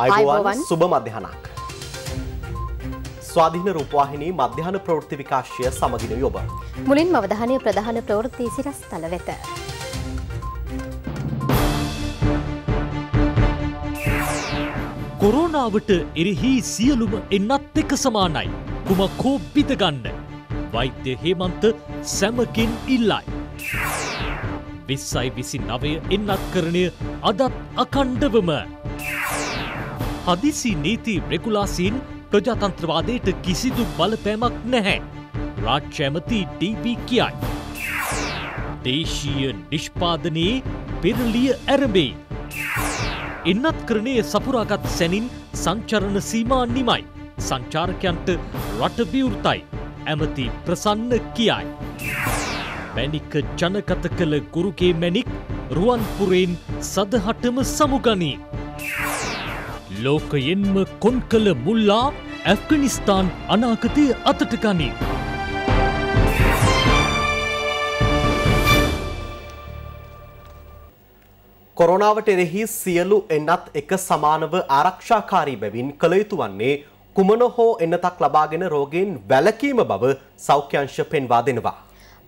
අයිබෝවන් සුබ මධ්‍යහනක්. ස්වාධීන රූපවාහිනී මධ්‍යහන ප්‍රවෘත්ති විකාශය සමගින යොබ. මුලින් අවධානය ප්‍රධාන ප්‍රවෘත්ති සිරස් තල වෙත. කොරෝනාවට එරෙහි සියලුම එන්නත් එක සමානයි. කුමක් හෝ පිතගන්න. වෛද්‍ය හේමන්ත සැමකින් ඉල්ලයි. විස්සයි විසි නවය එන්නත් කරණය අදත් අකණ්ඩවම. හදිසි නීති රෙකුලාසීන් ප්‍රජාතන්ත්‍රවාදයට කිසිදු බලපෑමක් නැහැ. රාජ්‍යඇමති ඩීප කියයි. දේශීය නිෂ්පාදනයේ පෙරලිය ඇරඹෙයි. එන්නත් කරණය සපුරාගත් සැනින් සංචරණ සීමා නිමයි. සංචාරකයන්ට රටවිවෘතයි. ඇමති ප්‍රසන්න කියයි. මැනික ජනකත කළ ගුරුගේ මැනික් රුවන්පුරෙන් සදහටම සමුගනී. ලෝකයෙන්ම කොන් කළ මුල්ලා ඇෆ්ගනිස්ථාන් අනාගතය අතට ගනී. කොරෝනාවට එරෙහි සියලු එන්නත් එක සමානව ආරක්ෂාකාරී බැවින් කළ යුතු වන්නේ කුමන හෝ එන්නතක් ලබාගෙන රෝගයෙන් වැළකීම බව සෞඛ්‍යංශ පෙන්වා දෙනවා.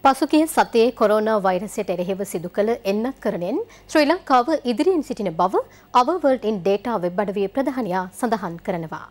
පසුගිය සතියේ කොරෝනා වෛරසයට එරෙහිව සිදු කළ එන්නත් කරණයෙන් ශ්‍රී ලංකාව ඉදිරියෙන් සිටින බව Our World in Data web අඩවියේ ප්‍රධානියා සඳහන් කරනවා.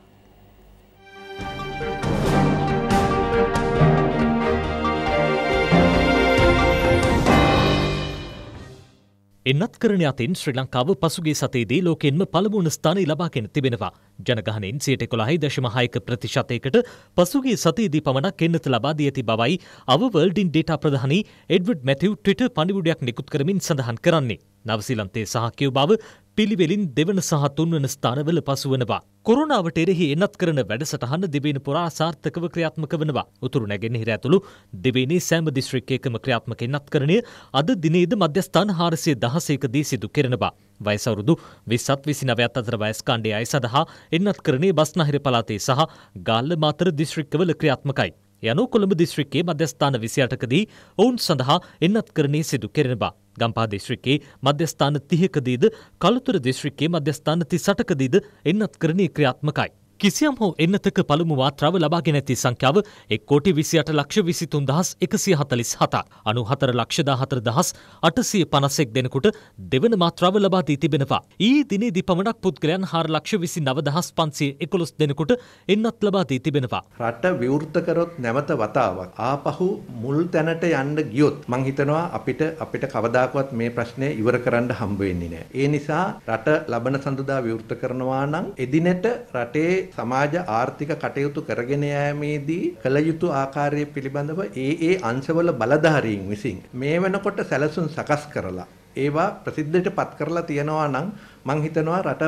එන්නත් කරන අතින් ශ්‍රී ලංකාව පසුගේ සතේදී ලෝකෙන්ම පළමුුණ ස්ථානය ලබාගෙන තිබෙනවා. ජනගහනෙන් සියට කොළහයි දශමහයක ප්‍රතිශතයකට පසුගේ සතේදී පමණක් එන්නත ලබාදී ඇති බවයි අවවර්ල්ඩින් ඩේට ප්‍රධානී එඩවඩ් මැතිව් ට්‍රිට පනිිවුඩයක් නිකුත් කරමින් සඳහන් කරන්නේ. නවසිලන්තේ සහකයව බව පිළිවෙලින් දෙවන සහ තුන්වන ස්ථානවල පසුවනවා. කොරුණාවට එරෙහි එන්නත් කරන වැඩසටහන්න දෙබේන පුරා සාර්ථකව ක්‍රියාත්මක වනවා. උතුරු නැගෙනහිර ඇතුළු දෙවේනේ සෑම දිස්ත්‍රික්කයකම ක්‍රියාත්මක එන්නත් කරණය අද දිනේද මධ්‍යස්ථාන හාරසිය දහසේකදී සිදු කෙරෙනවා. වයසවරුදු විස්සත් විසි නවයත් අතර වයස්කාණ්ඩේ අය සඳහා එන්නත් කරනේ බස්නහිර පලාතේ සහ ගාල්ල මාතර දිස්ත්‍රික්කවල ක්‍රියාත්මකයි. යනු කොළඹ දිස්ත්‍රික්කේ මධ්‍යස්ථාන විසියටකදී ඔවුන් සඳහා එන්නත් කරණය සිදු කෙරෙනවා. ගම්පා දිස්ත්‍රික්කේ මධ්‍යස්ථාන තිහකදීද කළුතුර දිස්ත්‍රික්කේ මධ්‍යස්ථාන ති සටකදීද එන්නත් කරණය ක්‍රියාත්මකයි. කිසියම් හෝ එන්නතක පළමු මාත්‍රාව ලබාගෙන ඇති සංඛ්‍යාව එක් කෝටි විසියට ලක්ෂ විසිතුන් දහස් එකසිය හතලිස් හතක් අනු හතර ලක්ෂදා හතර දහස් අටසිය පනස්සෙක් දෙනෙකුට දෙවන මාත්‍රාව ලබාදී තිබෙනවා. ඊ දිනේදී පමණක් පුද්ගලයන් හාර ලක්ෂ විසි නවදහස් පන්සේ එකොළොස් දෙනෙකුට එන්නත් ලබාදී තිබෙනවා. රට විවෘත කරොත් නැවත වතාවක් ආපහු මුල් තැනට යන්න ගියොත් මං හිතනවා අපිට අපිට කවදාකවත් මේ ප්‍රශ්නය ඉවර කරන්න හම්බ වෙන්නේ නැහැ. ඒ නිසා රට ලබන සඳුදා විවෘත කරනවා නම් එදිනෙට රටේ සමාජ ආර්ථික කටයුතු කරගෙන යාමේදී කළ යුතු ආකාරය පිළිබඳව ඒ ඒ අංශවල බලධාරීන් විසින් මේ වෙනකොට සැලසුම් සකස් කරලා ඒවා ප්‍රසිද්ධයට පත් කරලා තියෙනවා නම් මං හිතනවා රට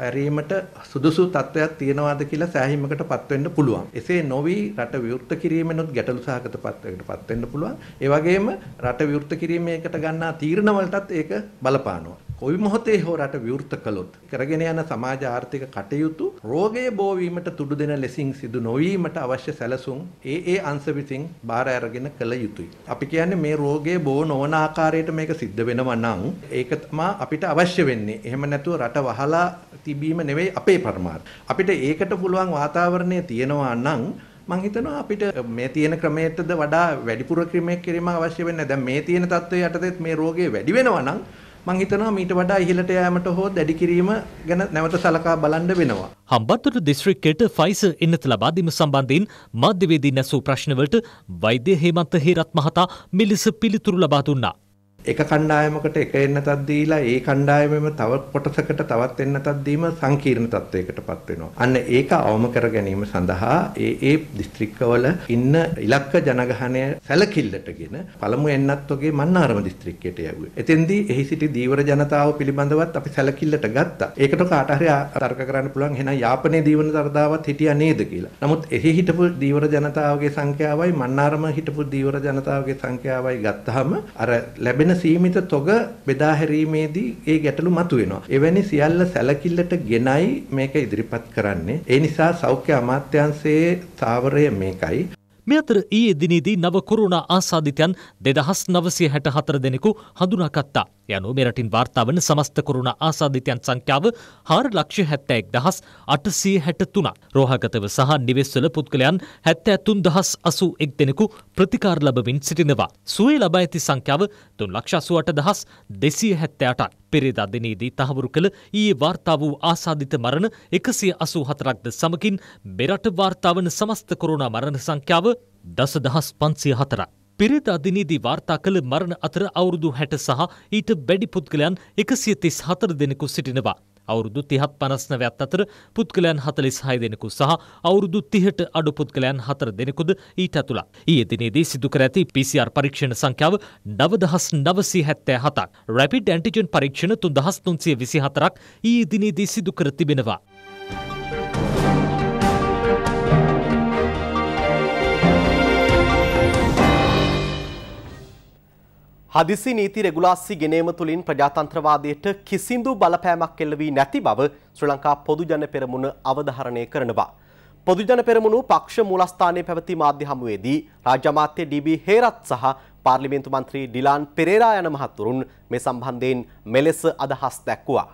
ඇරීමට සුදුසු තත්ත්වයක් තියෙනවාද කියලා සෑහීමකට පත් වෙන්න පුළුවන්. එසේ නොවි රට විවෘත කිරීමෙනුත් ගැටලු සහගත තත්ත්වයකට පත් වෙන්න පුළුවන්. ඒ වගේම රට විවෘත කිරීමේකට ගන්නා තීරණ වලටත් ඒක බලපානවා. කොයි මොහොතේ හෝ රට විවෘත කළොත් කරගෙන යන සමාජ ආර්ථික කටයුතු රෝගය බෝවීමට තුඩු දෙන ලෙසින් සිදු නොවීමට අවශ්‍ය සැලසුම් ඒ ඒ අංශ විසින් බාර අරගෙන කළ යුතුයි. අපි කියන්නේ මේ රෝගය බෝ නොවන ආකාරයට මේක සිද්ධ වෙනවා නම් ඒක තමයි අපිට අවශ්‍ය වෙන්නේ. එහෙම නැතුව රට වහලා තිබීම නෙවෙයි අපේ පරමාර්ථය. අපිට ඒකට පුළුවන් වාතාවරණය තියෙනවා නම් මං හිතනවා අපිට මේ තියෙන ක්‍රමයටද වඩා වැඩිපුර ක්‍රමයක් කිරීම අවශ්‍ය වෙන්නේ. දැන් මේ තියෙන තත්ත්වයේ යටතේ මේ රෝගය වැඩි වෙනවා නම් මං හිතනවා මීට වඩා ඉහළට යෑමට හෝ දැඩි කිරීම ගැන නැවත සලකා බලන්න වෙනවා. හම්බන්තොට දිස්ත්‍රික්කයට ෆයිස එන්නත ලබාදීම සම්බන්ධයෙන් මාධ්‍යවේදී නැසූ ප්‍රශ්නවලට වෛද්‍ය හේමන්ත හේරත් මහතා මෙලෙස පිළිතුරු ලබා දුන්නා. එක කණ්ඩායමකට එක එන්නතක් දීලා ඒ කණ්ඩායමෙම තව කොටසකට තවත් එන්නතක් දීම සංකීර්ණ තත්වයකටපත් වෙනවා. අන්න ඒක අවම කර ගැනීම සඳහා ඒ ඒ දිස්ත්‍රික්කවල ඉන්න ඉලක්ක ජනගහනය සැලකිල්ලටගෙන පළමු එන්නත් වගේ මන්නාරම දිස්ත්‍රික්කයට යවුවේ. එතෙන්දී එහි සිටි දීවර ජනතාව පිළිබඳවත් අපි සැලකිල්ලට ගත්තා. ඒකට කාට හරි තර්ක කරන්න පුළුවන් එහෙනම් යාපනයේ දීවන තරදාවත් හිටියා නේද කියලා. නමුත් එහි හිටපු දීවර ජනතාවගේ සංඛ්‍යාවයි මන්නාරම හිටපු දීවර ජනතාවගේ සංඛ්‍යාවයි ගත්තාම අර ලැබෙන සීමිත තොග බෙදා හැරීමේදී ඒ ගැටලු මතුවෙනවා. එවැනි සියල්ල සැලකිල්ලට ගෙනයි මේක ඉදිරිපත් කරන්නේ. ඒ නිසා සෞඛ්‍ය අමාත්‍යාංශයේ තාවරය මේකයි. මේ අතර ඊයේ දිනේදී නව කොරෝනා ආසාදිතයන් 2964 දෙනෙකු හඳුනාගත්තා. යනු මෙරටින් වාර්තා වන සමස්ත කොරෝනා ආසාදිතයන් සංඛ්‍යාව 4,71,863ක්. රෝහගතව සහ නිවෙස්වල පුද්ගලයන් 73081 දෙනෙකු ප්‍රතිකාර ලබමින් සිටිනවා. සුවේ ලබා ඇති සංඛ්‍යාව 3,88,278ක්. පෙරේදා දිනේදී තහවුරු කළ ඊයේ වාර්තා වූ ආසාධිත මරණ එකසිය අසූ හතරක්ද සමකින් මෙරට වාර්තාවන සමස්ත කොරුණා මරණ සංඛ්‍යාව දස දහස් පන්සිය හතරක්. පිරිදා දිනීදී වාර්තා කළ මරණ අතර අවුරුදු හැට සහ ඊට බැඩි පුද්ගලයන් එකසිය තිස් හතර දෙනෙකු සිටිනවා. අවුරුදු තිහත් පනස්නවයක් අතර පුද්ගලයන් හතලිස් හය දෙනෙකු සහ අවුරුදු තිහට අඩු පුද්ගලයන් හතර දෙනෙකුද ඊට ඇතුළත්. ඊයේ දිනේදී සිදුකර ඇති PCR පරීක්ෂණ සංඛ්‍යාව නවදහස් නවසී හැත්තෑ හතක්. රැපිඩ් ඇන්ටිජන් පරීක්ෂණ තුන්දහස් තුන්සිය විසි හතරක් ඊයේ දිනේදී සිදුකර තිබෙනවා. හදිසි නීති රෙගුලාසි ගෙනීම තුළින් ප්‍රජාතන්ත්‍රවාදයට කිසිදු බලපෑමක් එල්ල වී නැති බව ශ්‍රී ලංකා පොදුජන පෙරමුණ අවධාරණය කරනවා. පොදුජන පෙරමුණු පක්ෂ මූලස්ථානයේ පැවති මාධ්‍ය හමුවේදී රාජ්‍ය අමාත්‍ය ඩී.බී. හේරත් සහ පාර්ලිමේන්තු මන්ත්‍රී ඩිලාන් පෙරේරා යන මහතුරුන් මේ සම්බන්ධයෙන් මෙලෙස අදහස් දැක්වුවා.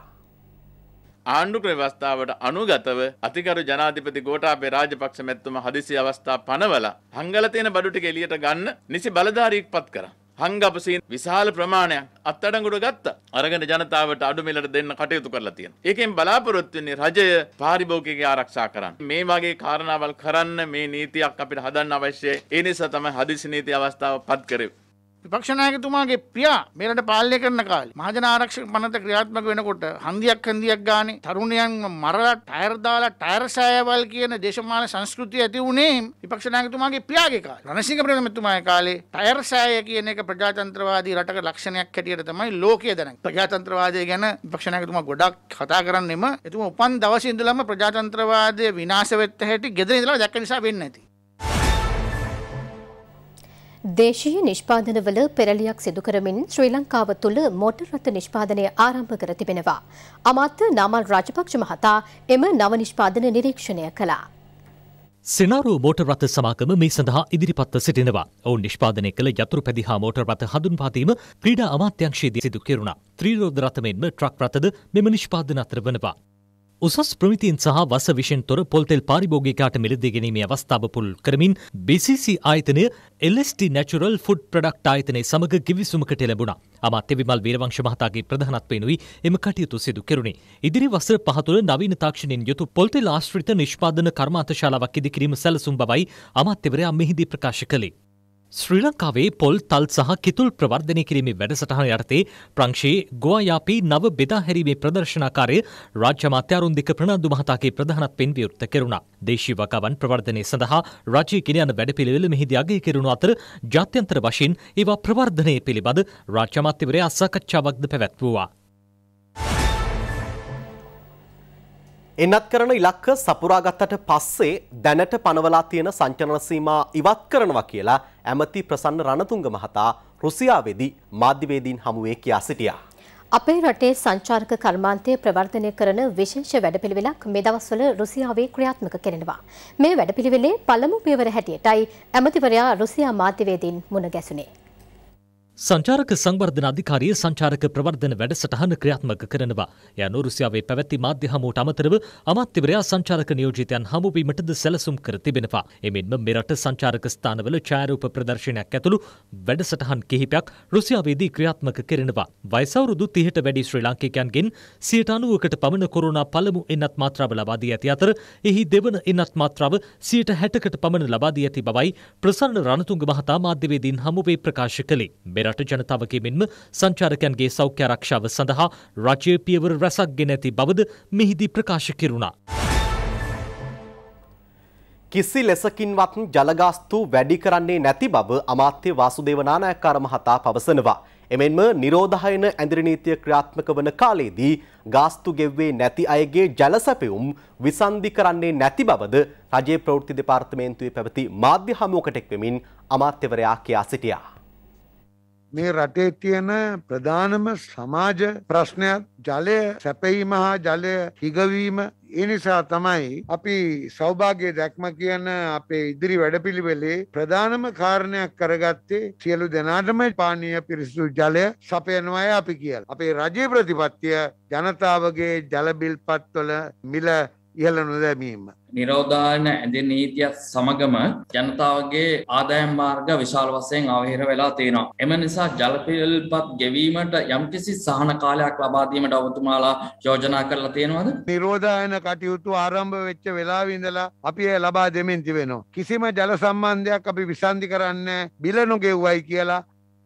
ආණ්ඩු ව්‍යවස්ථාවට අනුගතව අතිකරු ජනාධිපති ගෝඨාභය රාජපක්ෂ මැතිතුමා හදිසි අවස්ථා පනවලා හංගල තියෙන බඩු ටික එළියට ගන්න නිසි බලධාරියෙක් පත් කරා. හංගපසීන් විශාල ප්‍රමාණයක් අත්තඩංගුට ගත්ත අරගෙන ජනතාවට අඩුමිලට දෙන්න කටයුතු කරලා තියෙන. ඒකෙන් බලාපොරොත්තු වෙන්නේ රජය පාරිභෝගිකය ආරක්ෂා කරන්න. මේ වගේ කාරණාවල් කරන්න මේ නීතියක් අපිට හදන්න අවශ්‍යයි. ඒ නිසා තමයි හදිසි නීති අවස්ථාව පත් කරේ. විපක්ෂනායකතුමාගේ ප්‍රියා මේරට පාලය කරන කාල මහජන ආරක්ෂක පනත ක්‍රියාත්මක වෙනකොට හන්දියක් හන්දියක් ගානේ තරුණයන් මරලා ටයර් දාලා ටයර් සෑයවල් කියන දේශමාන සංස්කෘතිය ඇති වුණේ විපක්ෂනායකතුමාගේ පියාගේ කාලේ. රණසිංහ ප්‍රේමතුමාගේ කාලේ ටයර් සෑය කියන එක ප්‍රජාතන්ත්‍රවාදී රටක ලක්ෂණයක් හැටියට තමයි ලෝකයේ දැන ප්‍රජාතන්ත්‍රවාදය ගැන විපක්ෂනායකතුමා ගොඩක් කතා කරන්නෙම එතුමා උපන් දවසේ ඉඳලම ප්‍රජාතන්ත්‍රවාදය විනාශ වෙච්ච හැටි ගෙදර ඉඳලා දැක්ක නිසා වෙන්නේ නැති දේශීය නිෂ්පාදනවල පෙරලියක් සිදු කරමින් ශ්‍රී ලංකාව තුළ මෝටර් රථ නිෂ්පාදනය ආරම්භ කර තිබෙනවා. අමාත්‍ය නාමල් රාජපක්ෂ මහතා එම නව නිෂ්පාදන නිරීක්ෂණය කළා. සෙනාරෝ මෝටර් රථ සමාගම මේ සඳහා ඉදිරිපත්ව සිටිනවා. ඔවුන් නිෂ්පාදනය කළ යතුරු පැදිහා මෝටර් රථ හඳුන්වාදීම ක්‍රීඩා අමාත්‍යංශයේදී සිදු කෙරුණා. ත්‍රීරෝධ රථ මෙන්ම ට්‍රක් රථද මෙම නිෂ්පාදන අතර වනවා. උසස් ප්‍රමිතින් සහ වස විෂෙන් තොර පොල්තෙල් පාරිභෝගිකයාට මිලදී ගැනීමේ අවස්ථාව පුල් කරමින් BCC ආයතනය LST Natural Food Product ආයතනය සමග කිවිසුමකට ලැබුණා. අමාත්‍ය විමල් වීරවංශ මහතාගේ ප්‍රධානත්වයෙනුයි එම කටයුතු සිදු කෙරුණේ. ඉදිරි වසර පහ තුළ නවීන තාක්ෂණයෙන් යුතු පොල්තෙල් ආශ්‍රිත නිෂ්පාදන කර්මාන්තශාලාවක් ඉදිකිරීම සැලසුම් බවයි අමාත්‍යවරයා මෙහිදී ප්‍රකාශ කළේ. ශ්‍රී ලංකාවේ පොල් තල් සහ කිතුල් ප්‍රවර්ධනය කිරීමේ වැඩසටහන යටතේ ප්‍රංශයේ ගෝයාපී නව බෙදා හැරීමේ ප්‍රදර්ශනාකාරය රාජ්‍ය අමාත්‍යාරුන්දික ප්‍රනාන්දු මහතාගේ ප්‍රධානත්වයෙන් විවෘත කෙරුණා. දේශීය වගාවන් ප්‍රවර්ධනය සඳහා රජයේ ගෙන යන වැඩපිළිවෙල මෙහිදී අගය කෙරුණු අතර ජාත්‍යන්තර වශයෙන් ඒවා ප්‍රවර්ධනය පිළිබඳ රාජ්‍ය අමාත්‍යවරයා සාකච්ඡාවක්ද පැවැත්වුවා. එන්නත් කරන ඉලක්ක සපුරාගත්තට පස්සේ දැනට පනවලා තියෙන සංචලන සීමා ඉවත් කරනවා කියලා ඇමති ප්‍රසන්න රණතුංග මහතා රුසියාවේදී මාධ්‍යවේදීන් හමුවේ කියා සිටියා. අපේ රටේ සංචාරක කර්මාන්තය ප්‍රවර්ධනය කරන විශේෂ වැඩපිළිවෙලක් මේ දවස්වල රුසියාවේ ක්‍රියාත්මක කෙරෙනවා. මේ වැඩපිළිවෙලේ පළමු පියවර හැටියටයි ඇමතිවරයා රුසියා මාධ්‍යවේදීන් මුණ ගැසුනේ. සංචාරක සංවර්ධන අධිකාරිය සංචාරක ප්‍රවර්ධන වැඩසටහන ක්‍රියාත්මක කරනවා. එය නුරුසියාවේ පැවැති මාධ්‍ය හමුවට අමතරව අමාත්‍යවරයා සංචාරක නියෝජිතයන් හමුවීමටද සැලසුම් කර තිබෙනවා. එමෙන්ම මෙරට සංචාරක ස්ථානවල ඡායාරූප ප්‍රදර්ශනයක් ඇතුළු වැඩසටහන් කිහිපයක් රුසියාවේදී ක්‍රියාත්මක කරනවා. වයස අවුරුදු 30ට වැඩි ශ්‍රී ලාංකිකයන්ගෙන් 90කට පමණ කොරෝනා පළමු එන්නත් මාත්‍රාව ලබා දී ඇති අතර එහි දෙවන එන්නත් මාත්‍රාව 60කට පමණ ලබා දී ඇති බවයි ප්‍රසන්න රණතුංග මහතා මාධ්‍යවේදීන් හමුවේ ප්‍රකාශ කළේ. රට ජනතාවගේ මෙන්ම සංචාරකයන්ගේ සෞඛ්‍ය ආරක්ෂාව සඳහා රජය පියවර රැසක් ගෙන ඇති බවද මෙහිදී ප්‍රකාශ කෙරුණා. කිසි ලෙසකින්වත් ජලගාස්තු වැඩි කරන්නේ නැති බව අමාත්‍ය වාසුදේව නානායක්කාර මහතා පවසනවා. එමෙන්ම නිරෝධහයන ඇඳිරි නීතිය ක්‍රියාත්මක වන කාලයේදී ගාස්තු ගෙව්වේ නැති අයගේ ජලසැපයුම් විසන්ධි කරන්නේ නැති බවද රජයේ ප්‍රවෘත්ති දෙපාර්තමේන්තුවේ පැවති මාධ්‍ය හමුවකට එක්වෙමින් අමාත්‍යවරයා කියා සිටියා. මේ රටේ තියෙන ප්‍රධානම සමාජ ප්‍රශ්නයක් ජලය සැපීම හා ජලය හිගවීම ඒ නිසා තමයි අපි සෞභාග්‍ය දැක්ම කියන අපේ ඉදිරි වැඩපිළිවෙලේ ප්‍රධානම කාරණයක් කරගත්තේ සියලු දෙනාටම පානීය පිරිසිදු ජලය සපයනවාය අපි කියල. අපේ රජය ප්‍රතිපත්තිය ජනතාවගේ ජලබිල්පත්වල මිල ඉහළ නොදැමීම. නිරෝධායන ඇඳ නීතියත් සමගම ජනතාවගේ ආදායම් මාර්ග විශාල වසයෙන් අවහිර වෙලා තියෙනවා. එම නිසා ජලපිල්පත් ගෙවීමට යම්කිසි සහන කාලයක් ලබාදීමට ඔබතුමාලා යෝජනා කරලා තියෙනවද? නිරෝධායන කටයුතු ආරම්භ වෙච්ච වෙලාවිඳලා අපි ලබා දෙමින් තිබෙනවා. කිසිම ජල සම්බන්ධයක් අපි විසන්ධි කරන්න බිල නොගෙව්වයි කියලා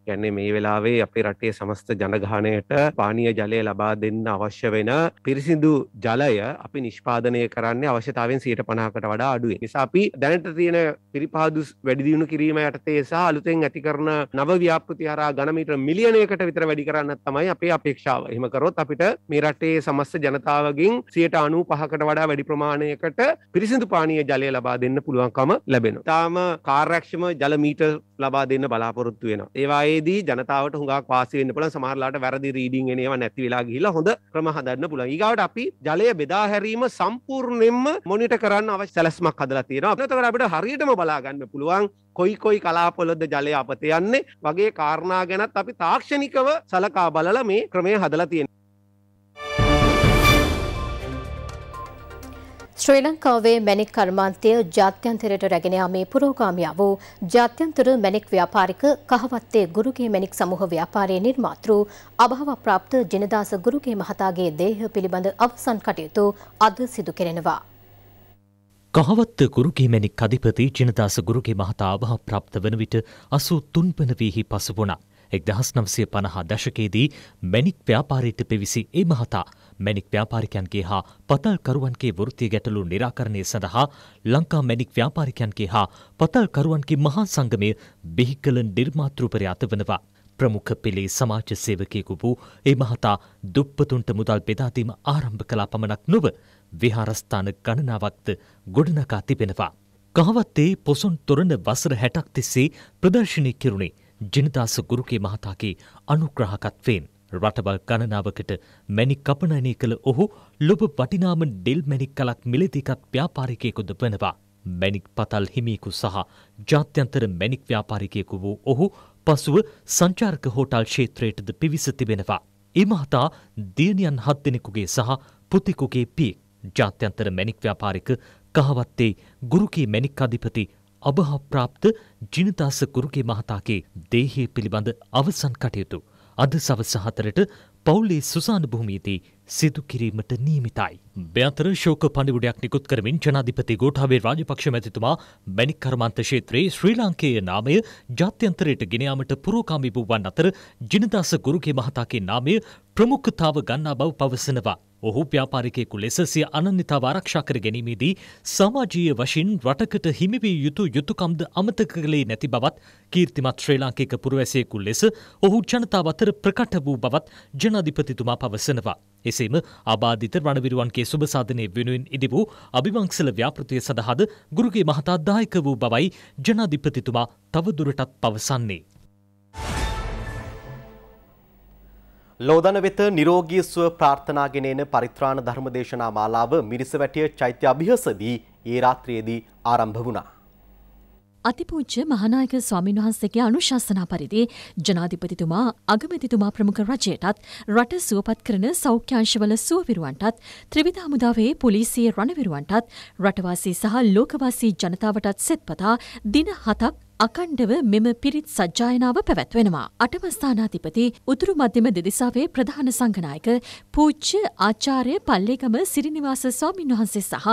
ගැන්නේ මේ වෙලාවේ අපේ රටේ සමස්ත ජනගානයට පානීය ජලය ලබා දෙන්න අවශ්‍ය වෙන පිරිසිදු ජලය අපි නිෂ්පාදනය කරන්න අවශ්‍යතාවෙන් සීට පනාකට වඩා අඩුවේ නිසා අපි දැනට තියෙන පිරිපාදු වැඩිදියුණු කිරීම යටතේ සහ අලුතෙන් ඇති කරන නව ව්‍යාපෘති හරා ගණමීට මිලියනයකට විතර වැඩි කරන්න තමයි අපේ අපේක්ෂාව. එහෙම කරොත් අපිට මේ රටේ සමස්ත ජනතාවගෙන් සියට අනු පහකට වඩා වැඩි ප්‍රමාණයකට පිරිසිදු පානීය ජලය ලබා දෙන්න පුළුවන්කම ලැබෙන තාම කාර්යක්ෂම ජලමීට ලබා දෙන්න බලාපොරොත්තු වෙන ඒවායේ ඒදී ජනතාවට හුඟක් වාසි වෙන්න පුළුවන් සමහරලාට වැරදි රීඩින් එනවා නැති වෙලා ගිහිල්ලා හොඳ ක්‍රම හදන්න පුළුවන්. ඊගාවට අපි ජලය බෙදා හැරීම සම්පූර්ණයෙන්ම මොනිටර් කරන්න අවශ්‍ය සැලැස්මක් හදලා තියෙනවා. එතකොට අපිට හරියටම බලා ගන්න පුළුවන් කොයි කොයි කලාපොලොද ජලය අපත යන්නේ වගේ කාරණා ගැනත් අපි තාක්ෂණිකව සලකා බලලා මේ ක්‍රමය හදලා තියෙනවා. ශ්‍රී ලංකාවේ මැණික් කර්මාන්තය ජාත්‍යන්තරයට රැගෙන යාමේ පුරෝගාමියා වූ ජාත්‍යන්තර මැණික් ව්‍යාපාරික කහවත්තේ ගුරුගේ මැණික් සමූහ ව්‍යාපාරයේ නිර්මාතෘ අභාව ප්‍රාප්ත ජනදාස ගුරුගේ මහතාගේ දේහ පිළිබඳ අවසන් කටයුතු අද සිදු කෙරෙනවා. කහවත්ත ගුරුගේ මැණික් අධිපති ජනදාස ගුරුගේ මහතා අභාව ප්‍රාප්ත වන විට අසූ තුන්පන වීහි පසු වුණා. එක්දහස් නවසය පණහා දශකයේදී මැනික් ව්‍යාපාරයට පිවිසි ඒ මහතා මැනික් ව්‍යාපාරිකයන්ගේ හා පතල්කරුවන්ගේ වෘත්තිය ගැටලු නිරාකරණය සඳහා ලංකා මැනික් ව්‍යාපාරිකයන්ගේ හා පතල්කරුවන්ගේ මහා සංගමය බිහි කළ නිර්මාතෘපරය අත වනවා. ප්‍රමුඛ පෙළේ සමාජ සේවකයෙකු වූ ඒ මහතා දුප්පතුන්ට මුදල් බෙදාදීම ආරම්භ කලා පමණක් නොව විහාරස්ථාන ගණනාවක්ද ගොඩනකා තිබෙනවා. කහවත්තේ පොසොන් තොරණ වසර හැටක් තිස්සේ ප්‍රදර්ශනය කෙරුණේ ජනදාස ගුරුකේ මහතාගේ අනුග්‍රහකත්වයෙන් රටබල් ගණනාවකට මැනික් කපනයනය කළ ඔහු ලොබ වටිනාම ඩෙල් මැනික් කලක් මිලදිකත් ව්‍යාපාරිකයකුද වනවා. මැනික් පතල් හිමියකු සහ ජාත්‍යන්තර මැනික් ව්‍යාපාරිකයකු වූ ඔහු පසුව සංචාර්ක හෝටල් ක්ෂේත්‍රයටද පිවිස තිබෙනවා. ඒ මහතා දියනියන් හත් දෙනෙකුගේ සහ පුතිකුගේ පියෙක් ජාත්‍යන්තර මැනික් ව්‍යාපාරික කහවත්තේ ගුරුකී මැනික් අධිපති අභහප්‍රාප්ත ජිනදාස කුරුගේ මහතාගේ දේහය පිළිබඳ අවසන් කටයුතු අද සවස හතරට පවුලේ සුසාන භූමියේදී සිදු කිරීමට නීමිතයි. බ්‍යන්තර ශෝක පණිවුඩයක් නිකුත් කරමින් ජනාධිපති ගෝඨාභය රාජපක්ෂ මැතිතුමා මැණික් කර්මාන්ත ක්ෂේත්‍රයේ ශ්‍රී ලාංකේය නාමය ජාත්‍යන්තරයට ගෙන යාමට පුරෝගාමී වූවන් අතර ජිනදාස ගුරුගේ මහතාගේ නාමය ප්‍රමුඛතාව ගන්නා බව පවසනවා. ඔහු ව්‍යාපාරිකයෙකු ලෙස සිය අනන්‍යතාව ආරක්ෂා කර ගැනීමේදී සමාජීය වශයෙන් රටකට හිමිවිය යුතු යුතුකම්ද අමතක කළේ නැති බවත් කීර්තිමත් ශ්‍රී ලාංකික පුරවැසියෙකු ලෙස ඔහු ජනතාව අතර ප්‍රකට වූ බවත් ජනාධිපතිතුමා පවසනවා. එසේම ආබාධිත රණවිරුවන්ගේ සුභසාධනය වෙනුවෙන් ඉදි වූ අභිවංසල ව්‍යාපෘතිය සඳහාද ගුරුගේ මහතා දායක වූ බවයි ජනාධිපතිතුමා තවදුරටත් පවසන්නේ. ලෝදන වෙත නිරෝගී සුව ප්‍රාර්ථනාගෙන එන පරිත්‍රාණ ධර්ම දේශනා මාලාව මිරිසවැටිය චෛත්‍ය අභිහසදී ඒ රාත්‍රියේදී ආරම්භ වුණා. අතිපූජ්‍ය මහනායක ස්වාමින් වහන්සේගේ අනුශාසනා පරිදි ජනාධිපතිතුමා අගමැතිතුමා ප්‍රමුඛ රජයටත් රට සුවපත් කරන සෞඛ්‍යංශවල සුවවිරුවන්ටත් ත්‍රිවිධ හමුදාවේ පොලිසියේ රණවිරුවන්ටත් රටවාසී සහ ලෝකවාසී ජනතාවටත් සෙත්පතා දින හතක් අකණ්ඩව මෙම පිරිත් සජ්ජායනාව පැවැත්වෙනවා. අටමස්ථානාධිපති උතුරු මධ්‍යම දෙදිසාවේ ප්‍රධාන සංඝනායක පූජ්‍ය ආචාර්ය පල්ලේගම සිරිනිවාස ස්වාමින් වහන්සේ සහ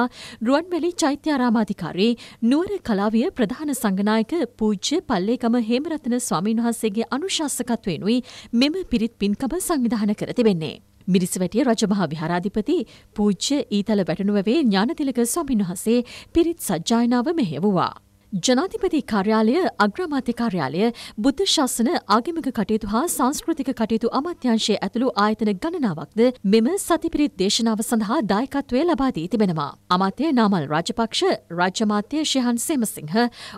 රුවන්වැලි චෛත්‍යාරාමාධිකාරී නුවර කලාවිය ප්‍රධාන සංඝනායක පූජ්‍ය පල්ලේගම හේමරත්න ස්වාමින් වහන්සේගේ අනුශාසකත්වයෙනුයි මෙම පිරිත් පින්කම සංවිධාන කර තිබෙන්නේ. මිරිසවැටිය රජමහා විහාරාධිපති පූජ්‍ය ඊතල වැටනුවවේ ඥානතිලක ස්වාමින් වහන්සේ පිරිත් සජ්ජායනාව මෙහෙවුවා. ජනාධිපති කාර්යාලය අග්‍රාමාත්‍ය කාර්යාලය බුද්ධ ශාසන ආගමික කටයුතු හා සංස්කෘතික කටයුතු අමාත්‍යංශය ඇතුළු ආයතන ගණනාවක්ද මෙම සතිපිරිත් දේශනාව සඳහා දායකත්වය ලබා දී තිබෙනවා. අමාත්‍ය නාමල් රාජපක්ෂ රාජ්‍යමාත්‍ය ශයහන් සේමසිංහ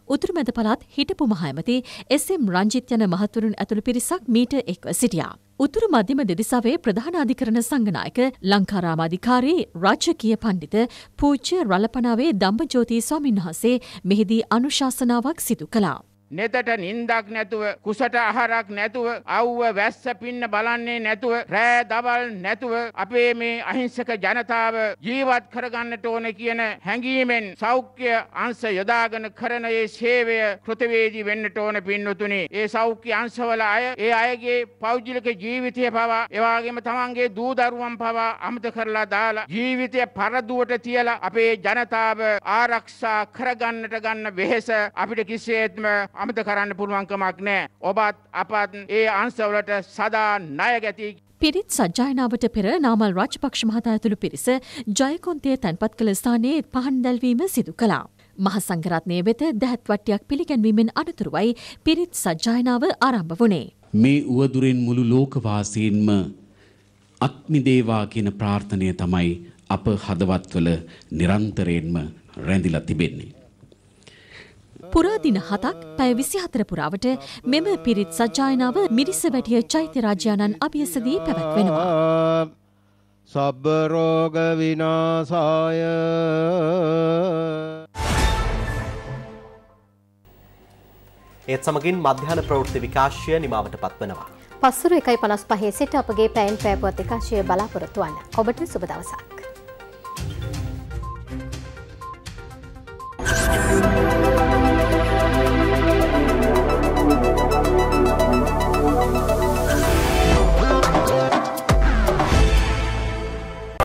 උතුරුමැද පළාත් හිටපු මහඇමති එස්.එම්. රංජිත් යන මහතුරුන් ඇතුළු පිරිසක් මීට එක්ව සිටියා. උතුරු මධ්‍යම දෙදිසාවේ ප්‍රධානාධිකරණ සංගනායක ලංකාරාමාධිකාරී රාජකීය පණ්ඩිත පූජ්‍ය රලපනාවේ දම්බජෝති ස්වාමින් වහන්සේ මෙහිදී අනුශාසනාවක් සිදු කළා. නෙතට නින්දක් නැතුව කුසට අහරක් නැතුව අව්ව වැස්ස පින්න බලන්නේ නැතුව රෑ දවල් නැතුව අපේ මේ අහිංසක ජනතාව ජීවත් කරගන්නට ඕන කියන හැඟීමෙන් සෞඛ්‍ය අංශ යොදාගෙන කරන ඒ සේවය කෘතවේදී වෙන්නට ඕන පින්නතුනි. ඒ සෞඛ්‍ය අංශවල අය ඒ අයගේ පෞද්ගලික ජීවිතය පවා එවාගේම තමන්ගේ දූ දරුවන් පවා අමත කරලා දාලා ජීවිතය පරදුවට තියලා අපේ ජනතාව ආරක්ෂා කරගන්නට ගන්න වෙහෙස අපිට කිසිසේත්ම අමත කරන්න පුළුවන්කමක් නෑ. ඔබත් අපත් ඒ අන්සවලට සදා ණය ගැති පිරිත් සජ්ජායනාවට පෙර නාමල් රාජපක්ෂ මහතා ඇතුළු පිරිස ජයකොන්තය තැන්පත් කළ ස්ථානයේ පහන් දැල්වීම සිදු කළා. මහ සංගරත්නය වෙත දැහැත් වට්ටියක් පිළිගැන්වීමෙන් අනතුරුවයි පිරිත් සජ්ජායනාව ආරම්භ වුණේ. මේ උවදුරෙන් මුළු ලෝකවාසීන්ම අත්මිදේවා කියන ප්‍රාර්ථනය තමයි අප හදවත්වල නිරන්තරයෙන්ම රැඳිලා තිබෙන්නේ. පුරාදින හතක් පැය විසිහතර පුරාවට මෙම පිරිත් සජ්ජායනාව මිරිස වැටිය චෛත්‍යරාජ්‍යාණන් අභියසදී පැවැත්වෙනවා. සබ්බරෝග විනාසාය ඒත් සමගින් මධ්‍යහන ප්‍රවෘත්ති විකාශය නිමාවට පත්වනවා. පස්සුරු එකයි පනස් පහේ සිට අපගේ පැයින් පෑපුවත් එකශය බලාපොරොත්තුවන්න ඔබට සුබදවසක්.